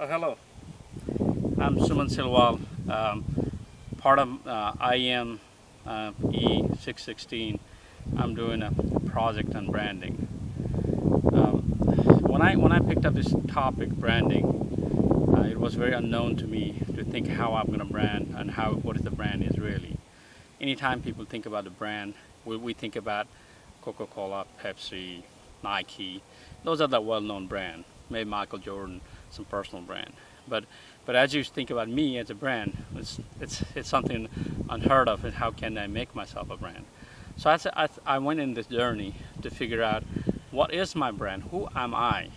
Oh, hello. I'm Suman Silwal, um, part of uh, IEM uh, E616. I'm doing a project on branding. Um, when I when I picked up this topic, branding, uh, it was very unknown to me to think how I'm going to brand and how what the brand is really. Anytime people think about the brand, we, we think about Coca-Cola, Pepsi, Nike. Those are the well-known brand. Maybe Michael Jordan, some personal brand. But but as you think about me as a brand, it's it's it's something unheard of. And how can I make myself a brand? So I, I, I went in this journey to figure out what is my brand? Who am I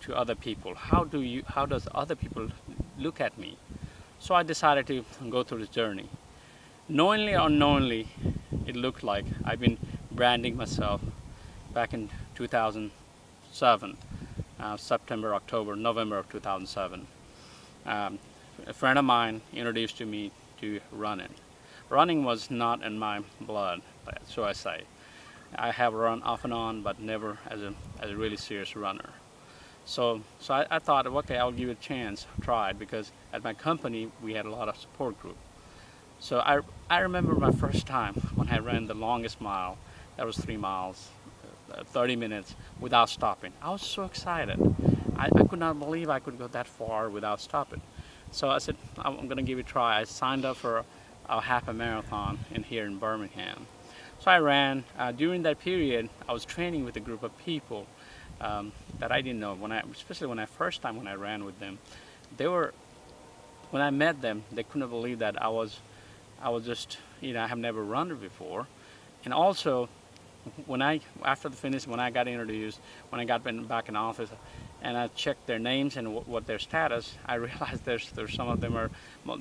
to other people? How do you how does other people look at me? So I decided to go through this journey. Knowingly or unknowingly, it looked like I've been branding myself back in 2007, uh, September, October, November of 2007. Um, a friend of mine introduced to me to running. Running was not in my blood, so I say. I have run off and on, but never as a, as a really serious runner. So, so I, I thought, okay, I'll give it a chance, try it, because at my company, we had a lot of support group. So I, I remember my first time when I ran the longest mile, that was three miles, 30 minutes without stopping. I was so excited. I, I could not believe I could go that far without stopping. So I said, I'm going to give it a try. I signed up for a, half a marathon in here in Birmingham. So I ran. Uh, during that period, I was training with a group of people um, that I didn't know. When I, especially when I first time when I ran with them, they were. When I met them, they couldn't believe that I was, I was just, you know, I have never run before, and also, when I after the finish, when I got introduced, when I got back in office, and I checked their names and what their status, I realized there's there's some of them are, a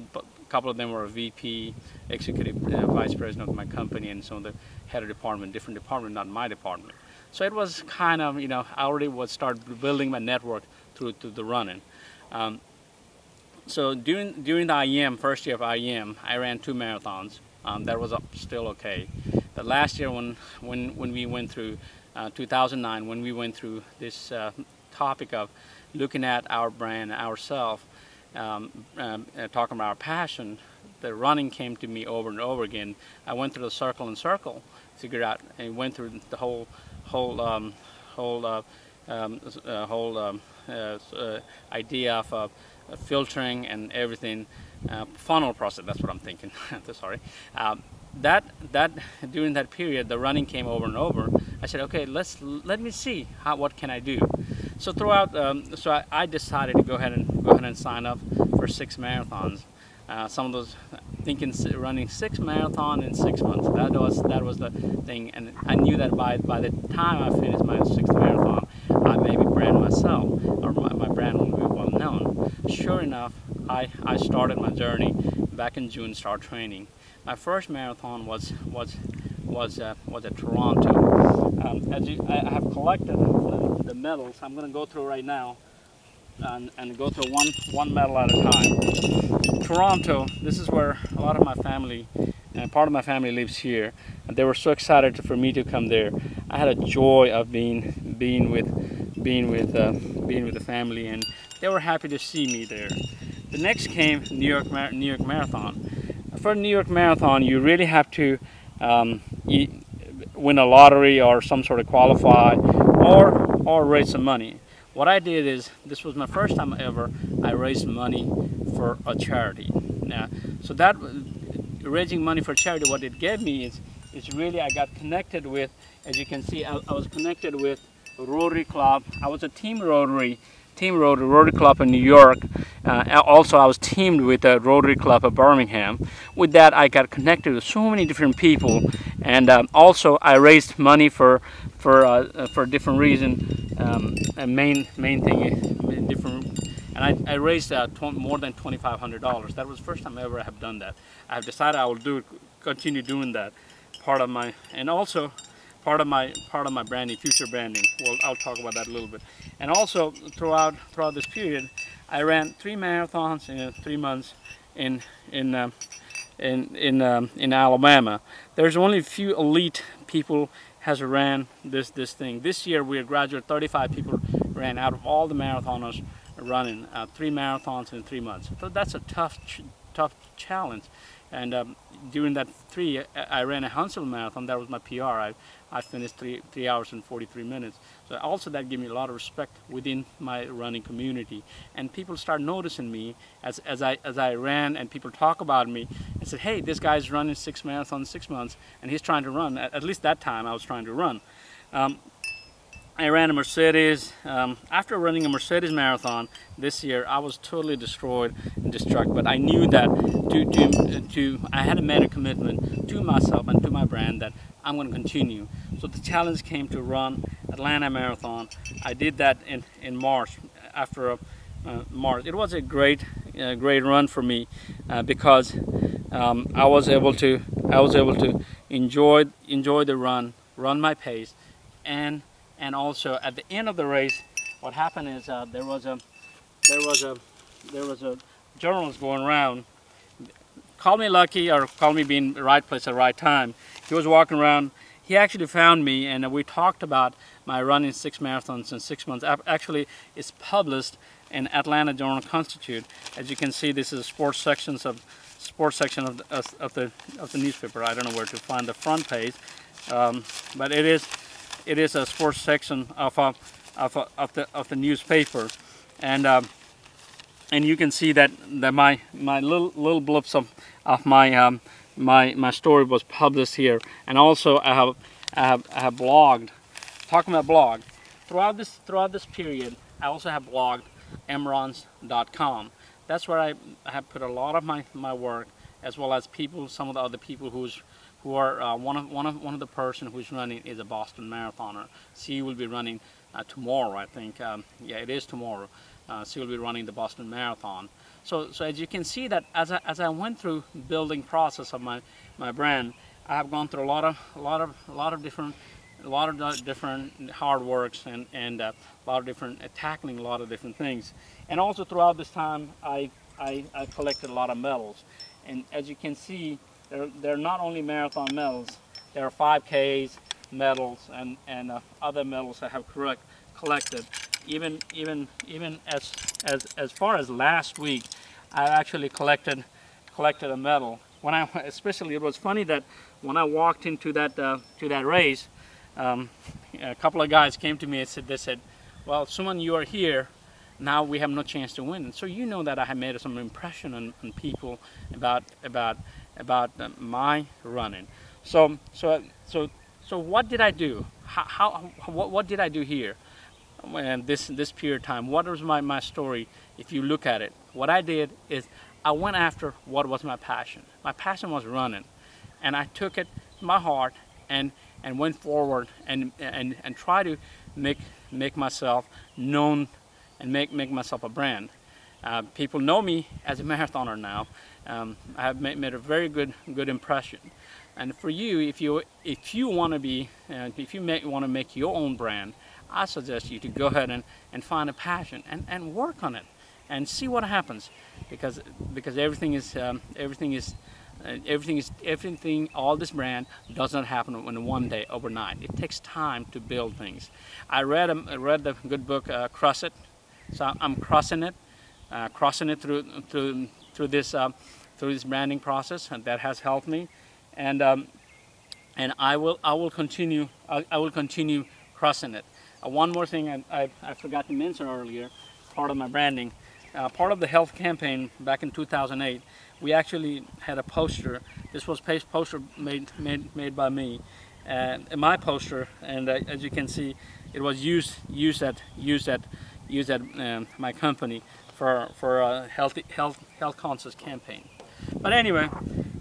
couple of them were a VP, executive uh, vice president of my company, and some of the head of department, different department, not my department. So it was kind of, you know, I already was start building my network through to the running. Um, so during during the IEM, first year of IEM, I ran two marathons. Um, that was still okay. The last year when when when we went through uh, 2009, when we went through this uh, topic of looking at our brand, ourselves, um, um, uh, talking about our passion, the running came to me over and over again. I went through the circle and circle, figured out, and went through the whole, whole, um, whole, uh, um, uh, whole um, uh, idea of filtering and everything, funnel process. That's what I'm thinking. Sorry. That that during that period, the running came over and over. I said, okay, let's let me see how what can I do. So throughout, um, so I, I, decided to go ahead and go ahead and sign up for six marathons. Uh, some of those thinking running six marathon in six months. That was that was the thing, and I knew that by by the time I finished my sixth marathon, I maybe brand myself or my, my brand will be well known. Sure enough, I I started my journey back in June. Start training. My first marathon was was was uh, was at Toronto. Um, as you, I have collected the, the medals. I'm going to go through right now and, and go through one one medal at a time. Toronto. This is where a lot of my family and part of my family lives here. And they were so excited for me to come there. I had a joy of being being with being with uh, being with the family, and they were happy to see me there. The next came New York New York Marathon. For New York Marathon, you really have to um, win a lottery or some sort of qualify or or raise some money. What I did is this was my first time ever I raised money for a charity. Now, so that raising money for charity, what it gave me is is really I got connected with, as you can see, I, I was connected with Rotary Club. I was a team Rotary team Rotary, Rotary Club in New York. Uh, also, I was teamed with the Rotary Club of Birmingham. With that, I got connected with so many different people, and um, also I raised money for for uh, uh for different reason. Um, main main thing is different, and I, I raised uh, more than twenty five hundred dollars. That was the first time ever I have done that. I have decided I will do continue doing that. Part of my and also part of my part of my branding, future branding. Well, I'll talk about that a little bit. And also throughout throughout this period, I ran three marathons in three months in in uh, in in um, in Alabama. There's only a few elite people has ran this this thing. This year we graduated 35 people ran out of all the marathoners running uh, three marathons in three months. So that's a tough, ch tough challenge. And um, during that three, I ran a Huntsville marathon. That was my PR. I, I finished three, three hours and 43 minutes. So also that gave me a lot of respect within my running community. And people start noticing me as, as, I, as I ran and people talk about me and said, hey, this guy's running six marathons six months and he's trying to run. At, at least that time I was trying to run. Um, I ran a Mercedes. Um, after running a Mercedes marathon this year, I was totally destroyed and distraught. But I knew that to, to, to I had made a commitment to myself and to my brand that I'm going to continue. So the challenge came to run Atlanta Marathon. I did that in, in March after a, uh, March. It was a great, uh, great run for me uh, because um, I was able to I was able to enjoy enjoy the run, run my pace, and and also at the end of the race what happened is uh, there was a there was a there was a journalist going around call me lucky or call me being the right place at the right time he was walking around. He actually found me and we talked about my running six marathons in six months. Actually it's published in Atlanta Journal Constitute. As you can see this is sports sections of sports section of the, of the of the newspaper. I don't know where to find the front page um, but it is it is a sports section of, a, of, of, the, of the newspaper. And, um, and you can see that, that my, my little, little blips of, of my, um, my, my story was published here. And also I have, I have, I have blogged, talking about blog, throughout this, throughout this period, I also have blogged mruns.com. That's where I, have put a lot of my, my work as well as people, some of the other people who's who are uh, one of one of one of the person who's running is a Boston marathoner. She will be running tomorrow, I think. Um, yeah, it is tomorrow. Uh, she will be running the Boston Marathon. So, so as you can see that as I, as I went through building process of my my brand, I have gone through a lot of a lot of a lot of different a lot of different hard works and and uh, a lot of different uh, tackling a lot of different things. And also throughout this time, I I, I collected a lot of medals. And as you can see, they're, they're not only marathon medals, there are 5Ks medals and, and uh, other medals I have correct, collected. Even, even, even as, as, as far as last week, I actually collected, collected a medal. When I, especially, it was funny that when I walked into that, uh, to that race, um, a couple of guys came to me and said, they said, well, someone you are here, now we have no chance to win. And so you know that I have made some impression on, on people about, about about my running. So, so, so, so what did I do? How, how what, what did I do here? And this this period of time, what was my, my story? If you look at it, what I did is I went after what was my passion. My passion was running, and I took it my heart and and went forward and and and try to make make myself known and make make myself a brand. Uh, people know me as a marathoner now. Um, I have made, made, a very good good impression. And for you, if you if you want to be, uh, if you want to make your own brand, I suggest you to go ahead and, and find a passion and, and work on it and see what happens. Because because everything is um, everything is uh, everything is everything all this brand does not happen in one day overnight. It takes time to build things. I read um, I read the good book uh, Crush It so I'm crossing it uh, crossing it through through through this uh, through this branding process, and that has helped me. And um, and I will I will continue I, I will continue crossing it. Uh, one more thing I, I, I, forgot to mention earlier, part of my branding, uh, part of the health campaign back in 2008, we actually had a poster. This was a poster made made made by me, and my poster. And uh, as you can see, it was used used at used at used at um, my company for, for a healthy, health, health conscious campaign. But anyway,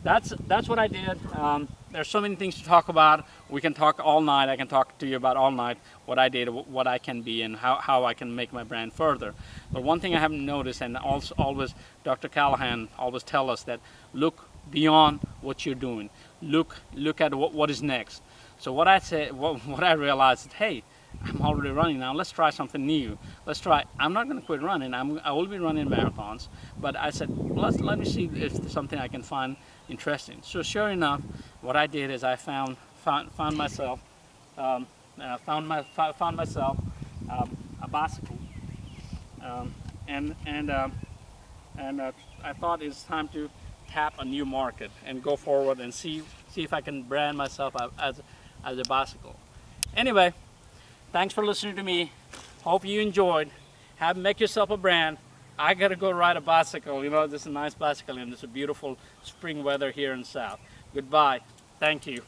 that's, that's what I did. Um, there's so many things to talk about. We can talk all night. I can talk to you about all night what I did, what I can be, and how, how I can make my brand further. But one thing I haven't noticed, and also always Dr. Callahan always tell us that look beyond what you're doing. Look, look at what, what is next. So what I said, what, what I realized, hey, I'm already running now. Let's try something new. Let's try. I'm not going to quit running. I'm, I will be running marathons. But I said, let's let me see if there's something I can find interesting. So sure enough, what I did is I found found, found myself um, uh, found my found myself um, a bicycle. Um, and and um, and uh, I thought it's time to tap a new market and go forward and see see if I can brand myself as as a bicycle. Anyway, thanks for listening to me. Hope you enjoyed. Have make yourself a brand. I gotta go ride a bicycle. You know, this is a nice bicycle and it's a beautiful spring weather here in South. Goodbye. Thank you.